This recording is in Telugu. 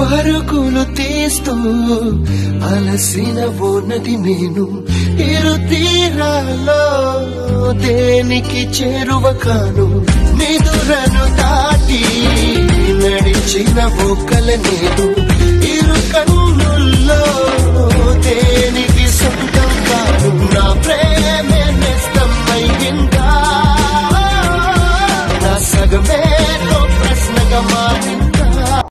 పరుగులు తీస్తూ అలసిన ఉన్నది నేను ఇరు తీరాలో దేనికి చేరువ కాను? నిదురను దాటి నడిచిన ఒక్కల నేను ఇరు కన్నుల్లో దేనికి సొంతం కాను? నా ప్రేమ నెస్తం అయిందా నా సగమే